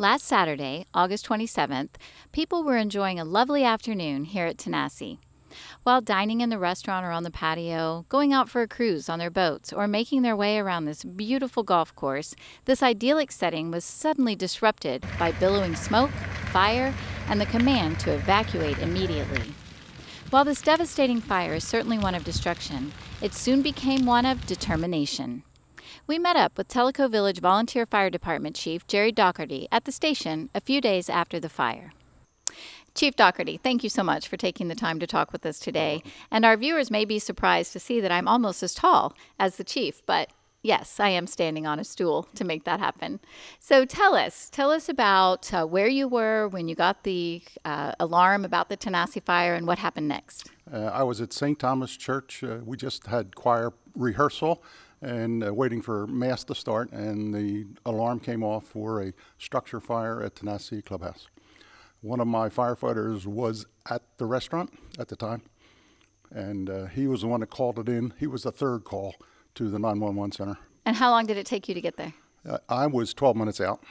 Last Saturday, August 27th, people were enjoying a lovely afternoon here at Tanasi. While dining in the restaurant or on the patio, going out for a cruise on their boats, or making their way around this beautiful golf course, this idyllic setting was suddenly disrupted by billowing smoke, fire, and the command to evacuate immediately. While this devastating fire is certainly one of destruction, it soon became one of determination. We met up with Tellico Village Volunteer Fire Department Chief Jerry Doherty at the station a few days after the fire. Chief Doherty, thank you so much for taking the time to talk with us today. And our viewers may be surprised to see that I'm almost as tall as the chief, but yes, I am standing on a stool to make that happen. So tell us, tell us about uh, where you were when you got the uh, alarm about the Tanasi fire and what happened next. Uh, I was at St. Thomas Church. Uh, we just had choir rehearsal and uh, waiting for mass to start, and the alarm came off for a structure fire at Tanasi Clubhouse. One of my firefighters was at the restaurant at the time, and uh, he was the one that called it in. He was the third call to the 911 center. And how long did it take you to get there? Uh, I was 12 minutes out,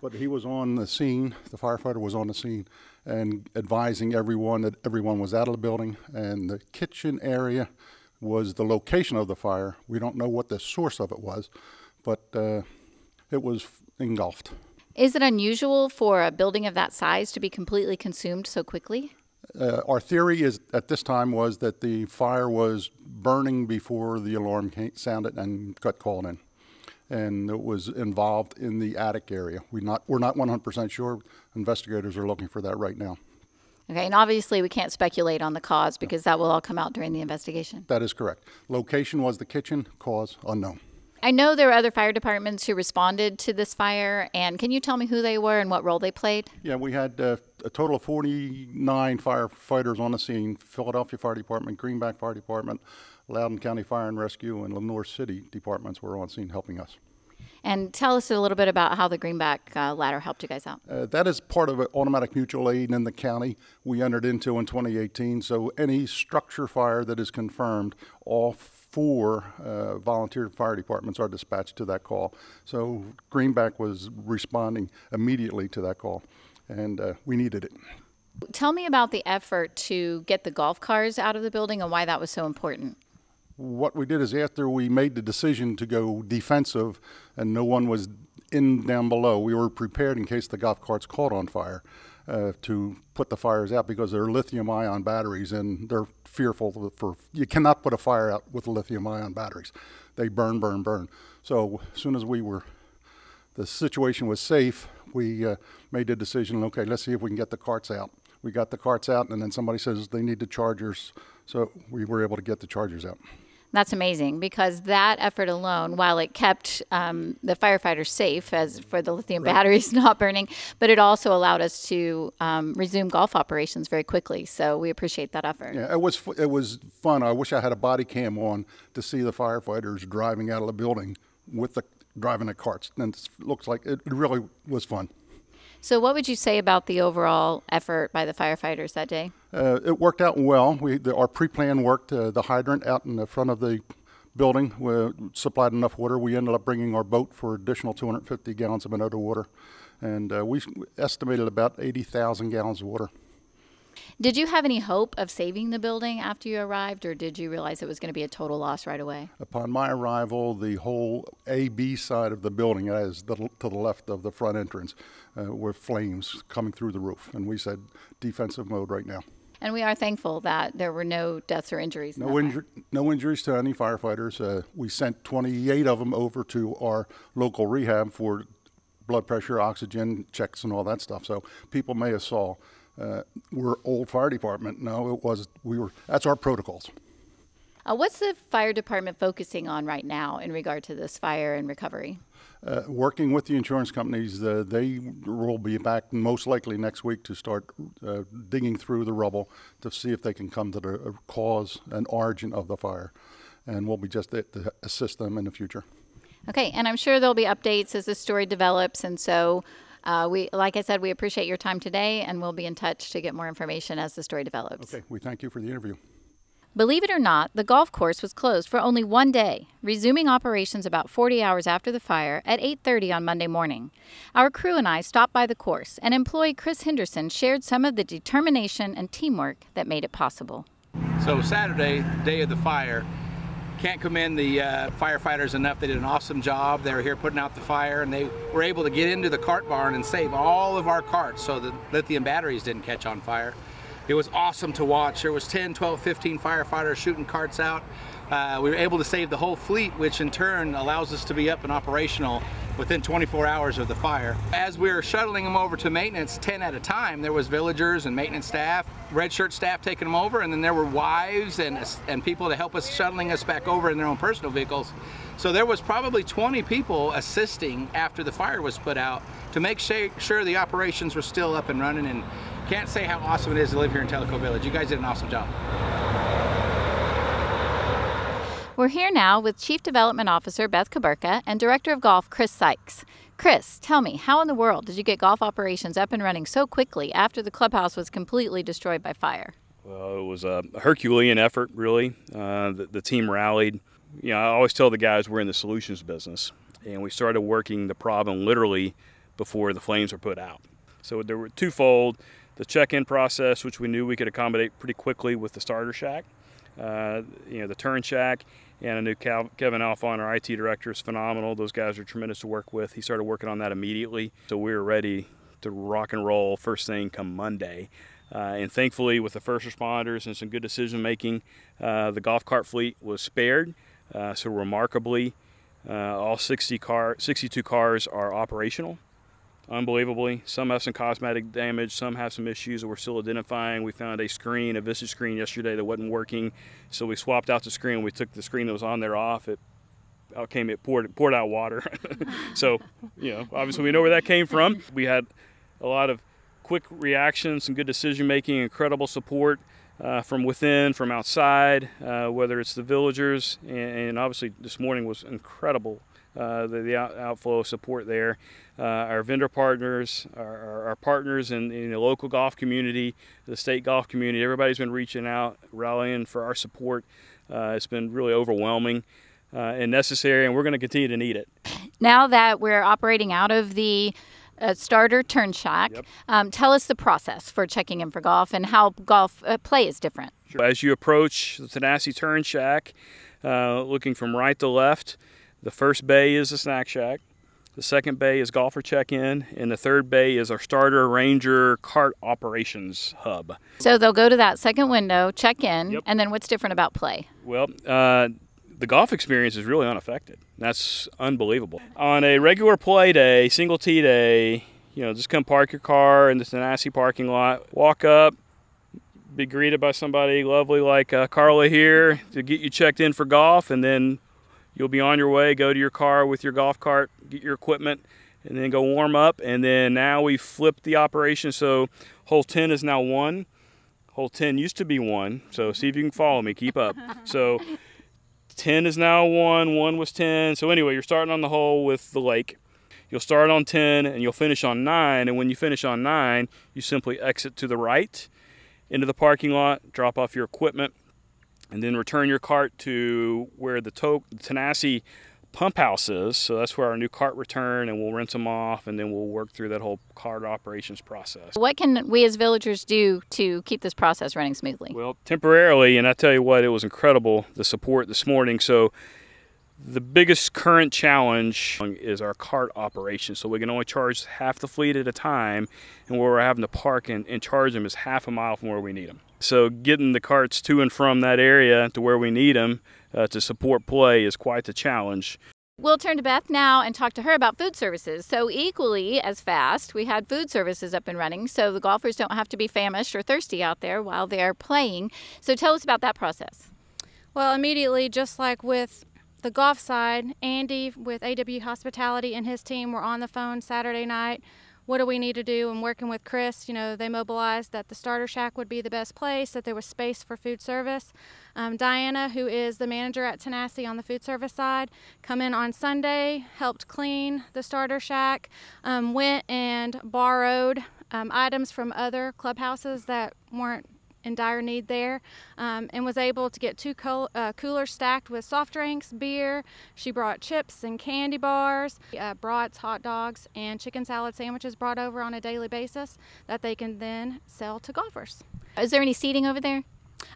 but he was on the scene. The firefighter was on the scene and advising everyone that everyone was out of the building and the kitchen area was the location of the fire. We don't know what the source of it was, but uh, it was engulfed. Is it unusual for a building of that size to be completely consumed so quickly? Uh, our theory is at this time was that the fire was burning before the alarm came, sounded and got called in, and it was involved in the attic area. We not we're not 100% sure. Investigators are looking for that right now. Okay, and obviously we can't speculate on the cause because that will all come out during the investigation. That is correct. Location was the kitchen, cause unknown. I know there were other fire departments who responded to this fire, and can you tell me who they were and what role they played? Yeah, we had uh, a total of 49 firefighters on the scene Philadelphia Fire Department, Greenback Fire Department, Loudon County Fire and Rescue, and Lenoir City departments were on scene helping us. And tell us a little bit about how the Greenback uh, ladder helped you guys out. Uh, that is part of an automatic mutual aid in the county we entered into in 2018. So any structure fire that is confirmed, all four uh, volunteer fire departments are dispatched to that call. So Greenback was responding immediately to that call, and uh, we needed it. Tell me about the effort to get the golf cars out of the building and why that was so important what we did is after we made the decision to go defensive and no one was in down below, we were prepared in case the golf carts caught on fire uh, to put the fires out because they're lithium ion batteries and they're fearful for, you cannot put a fire out with lithium ion batteries. They burn, burn, burn. So as soon as we were, the situation was safe, we uh, made the decision, okay, let's see if we can get the carts out. We got the carts out and then somebody says they need the chargers. So we were able to get the chargers out. That's amazing because that effort alone, while it kept um, the firefighters safe as for the lithium right. batteries not burning, but it also allowed us to um, resume golf operations very quickly. So we appreciate that effort. Yeah, it was it was fun. I wish I had a body cam on to see the firefighters driving out of the building with the driving the carts. And it looks like it really was fun. So, what would you say about the overall effort by the firefighters that day? Uh, it worked out well. We, the, our pre-plan worked. Uh, the hydrant out in the front of the building we supplied enough water. We ended up bringing our boat for additional 250 gallons of Minota water, and uh, we estimated about 80,000 gallons of water. Did you have any hope of saving the building after you arrived, or did you realize it was going to be a total loss right away? Upon my arrival, the whole A B side of the building, as the, to the left of the front entrance, uh, were flames coming through the roof, and we said defensive mode right now. And we are thankful that there were no deaths or injuries. No, inju- no injuries to any firefighters. Uh, we sent 28 of them over to our local rehab for blood pressure, oxygen checks, and all that stuff. So people may have saw uh, we're old fire department. No, it was we were. That's our protocols. Uh, what's the fire department focusing on right now in regard to this fire and recovery? Uh, working with the insurance companies, uh, they will be back most likely next week to start uh, digging through the rubble to see if they can come to the uh, cause and origin of the fire. And we'll be just there to assist them in the future. Okay, and I'm sure there'll be updates as the story develops, and so uh, we, like I said, we appreciate your time today, and we'll be in touch to get more information as the story develops. Okay, we thank you for the interview. Believe it or not, the golf course was closed for only one day, resuming operations about 40 hours after the fire at 8:30 on Monday morning. Our crew and I stopped by the course, and employee Chris Henderson shared some of the determination and teamwork that made it possible. So Saturday, day of the fire, can't commend the uh, firefighters enough. They did an awesome job. They were here putting out the fire, and they were able to get into the cart barn and save all of our carts so the lithium batteries didn't catch on fire. It was awesome to watch. There was 10, 12, 15 firefighters shooting carts out. Uh, we were able to save the whole fleet, which in turn allows us to be up and operational within 24 hours of the fire. As we were shuttling them over to maintenance 10 at a time, there was villagers and maintenance staff, red shirt staff taking them over, and then there were wives and, and people to help us shuttling us back over in their own personal vehicles. So there was probably 20 people assisting after the fire was put out to make sure the operations were still up and running and can't say how awesome it is to live here in Tellico Village. You guys did an awesome job. We're here now with Chief Development Officer Beth Kaburka and Director of Golf Chris Sykes. Chris, tell me, how in the world did you get golf operations up and running so quickly after the clubhouse was completely destroyed by fire? Well, it was a Herculean effort, really. Uh, the, the team rallied. You know, I always tell the guys we're in the solutions business, and we started working the problem literally before the flames were put out. So there were twofold the check-in process, which we knew we could accommodate pretty quickly with the starter shack, uh, you know, the turn shack, and I knew Cal- Kevin Alfon, our IT director, is phenomenal. Those guys are tremendous to work with. He started working on that immediately, so we were ready to rock and roll first thing come Monday. Uh, and thankfully, with the first responders and some good decision making, uh, the golf cart fleet was spared. Uh, so remarkably, uh, all 60 car, 62 cars are operational unbelievably. Some have some cosmetic damage, some have some issues that we're still identifying. We found a screen, a Vista screen yesterday that wasn't working, so we swapped out the screen. We took the screen that was on there off. It out came it poured it poured out water. so, you know, obviously we know where that came from. We had a lot of quick reactions, some good decision making, incredible support. Uh, from within, from outside, uh, whether it's the villagers, and, and obviously this morning was incredible uh, the, the out, outflow of support there. Uh, our vendor partners, our, our partners in, in, the local golf community, the state golf community, everybody's been reaching out, rallying for our support. Uh, it's been really overwhelming uh, and necessary, and we're going to continue to need it. Now that we're operating out of the uh, starter turn shack. Yep. Um, tell us the process for checking in for golf and how golf uh, play is different. As you approach the Tanasi turn shack, uh, looking from right to left, the first bay is the snack shack. The second bay is golfer check-in, and the third bay is our starter ranger cart operations hub. So they'll go to that second window, check in, yep. and then what's different about play? Well, uh, the golf experience is really unaffected. That's unbelievable. On a regular play day, single tee day, you know, just come park your car in the Tanasi parking lot, walk up, be greeted by somebody lovely like uh, Carla here to get you checked in for golf, and then You'll be on your way, go to your car with your golf cart, get your equipment, and then go warm up. And then now we flip the operation. So hole 10 is now one. Hole 10 used to be one. So see if you can follow me. Keep up. So 10 is now one. One was 10. So anyway, you're starting on the hole with the lake. You'll start on 10 and you'll finish on 9. And when you finish on 9, you simply exit to the right into the parking lot, drop off your equipment, and then return your cart to where the to- Tanasi pump house is. So that's where our new cart return, and we'll rinse them off, and then we'll work through that whole cart operations process. What can we as villagers do to keep this process running smoothly? Well, temporarily, and I tell you what, it was incredible the support this morning. So the biggest current challenge is our cart operation. So we can only charge half the fleet at a time, and where we're having to park and, and charge them is half a mile from where we need them. So getting the carts to and from that area to where we need them uh, to support play is quite the challenge. We'll turn to Beth now and talk to her about food services. So, equally as fast, we had food services up and running so the golfers don't have to be famished or thirsty out there while they're playing. So, tell us about that process. Well, immediately, just like with the golf side, Andy with AW Hospitality and his team were on the phone Saturday night. What do we need to do? And working with Chris, you know, they mobilized that the starter shack would be the best place, that there was space for food service. Um, Diana, who is the manager at Tanasi on the food service side, come in on Sunday, helped clean the starter shack, um, went and borrowed um, items from other clubhouses that weren't in dire need there um, and was able to get two uh, coolers stacked with soft drinks, beer. She brought chips and candy bars, uh, brats, hot dogs, and chicken salad sandwiches brought over on a daily basis that they can then sell to golfers. Is there any seating over there?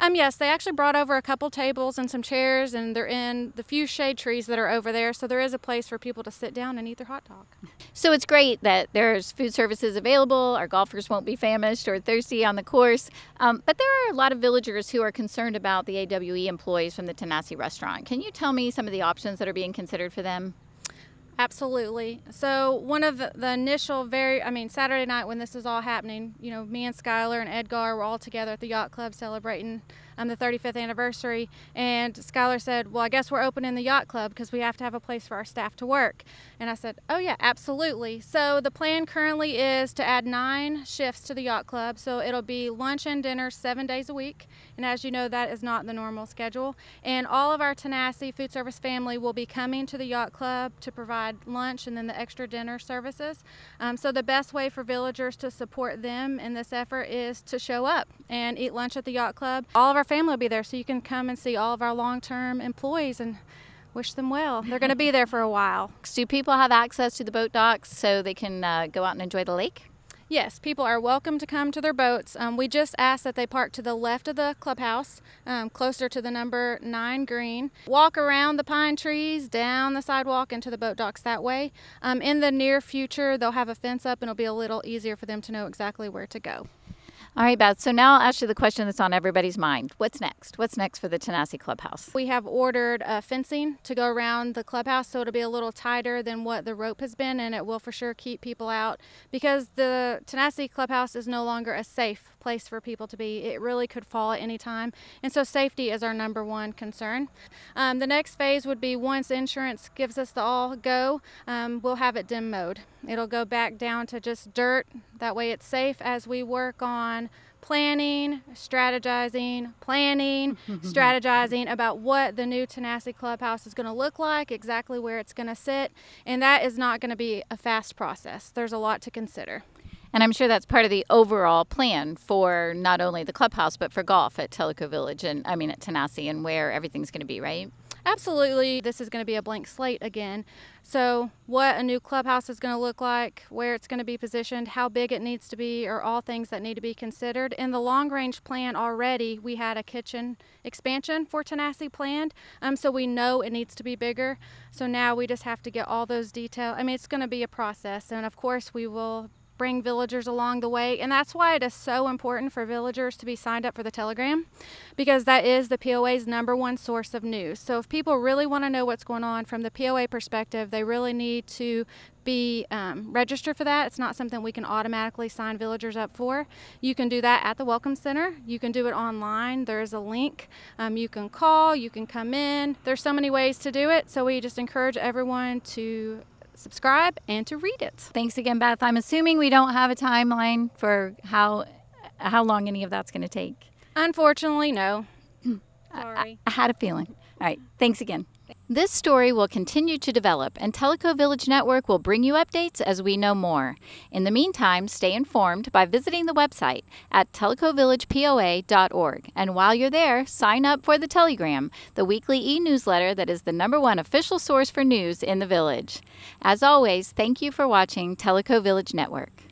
Um, yes, they actually brought over a couple tables and some chairs, and they're in the few shade trees that are over there. So there is a place for people to sit down and eat their hot dog. So it's great that there's food services available. Our golfers won't be famished or thirsty on the course. Um, but there are a lot of villagers who are concerned about the AWE employees from the Tanasi restaurant. Can you tell me some of the options that are being considered for them? Absolutely. So one of the, initial very, I mean, Saturday night when this was all happening, you know, me and Skylar and Edgar were all together at the yacht club celebrating um, the 35th anniversary. And Skylar said, Well, I guess we're opening the yacht club because we have to have a place for our staff to work. And I said, Oh, yeah, absolutely. So the plan currently is to add nine shifts to the yacht club. So it'll be lunch and dinner seven days a week. And as you know, that is not the normal schedule. And all of our Tanasi food service family will be coming to the yacht club to provide lunch and then the extra dinner services. Um, so the best way for villagers to support them in this effort is to show up and eat lunch at the yacht club. All of our family will be there, so you can come and see all of our long-term employees and wish them well. They're going to be there for a while. Do people have access to the boat docks so they can uh, go out and enjoy the lake? Yes, people are welcome to come to their boats. Um, we just ask that they park to the left of the clubhouse, um, closer to the number nine green. Walk around the pine trees, down the sidewalk, into the boat docks that way. Um, in the near future, they'll have a fence up and it'll be a little easier for them to know exactly where to go. All right, Beth. So now I'll ask you the question that's on everybody's mind. What's next? What's next for the Tanasi Clubhouse? We have ordered uh, fencing to go around the clubhouse, so it'll be a little tighter than what the rope has been, and it will for sure keep people out because the Tanasi Clubhouse is no longer a safe place for people to be. It really could fall at any time, and so safety is our number one concern. Um, the next phase would be once insurance gives us the all go, um, we'll have it dim mode. It'll go back down to just dirt. That way it's safe as we work on planning, strategizing, planning, strategizing about what the new Tanasi Clubhouse is going to look like, exactly where it's going to sit, and that is not going to be a fast process. There's a lot to consider. And I'm sure that's part of the overall plan for not only the clubhouse, but for golf at Tellico Village and I mean at Tanasi and where everything's going to be, right? Absolutely. This is going to be a blank slate again. So, what a new clubhouse is going to look like, where it's going to be positioned, how big it needs to be, are all things that need to be considered. In the long range plan already, we had a kitchen expansion for Tanasi planned, um, so we know it needs to be bigger. So now we just have to get all those details. I mean, it's going to be a process, and of course, we will bring villagers along the way. And that's why it is so important for villagers to be signed up for the Telegram because that is the POA's number one source of news. So if people really want to know what's going on from the POA perspective, they really need to be um, registered for that. It's not something we can automatically sign villagers up for. You can do that at the Welcome Center. You can do it online. There's a link. Um, you can call, you can come in. There's so many ways to do it. So we just encourage everyone to subscribe and to read it. Thanks again, Beth. I'm assuming we don't have a timeline for how how long any of that's going to take. Unfortunately, no. Sorry. I, I had a feeling. All right. Thanks again. This story will continue to develop, and Tellico Village Network will bring you updates as we know more. In the meantime, stay informed by visiting the website at tellicovillagepoa.org. And while you're there, sign up for the Telegram, the weekly e newsletter that is the number one official source for news in the village. As always, thank you for watching Tellico Village Network.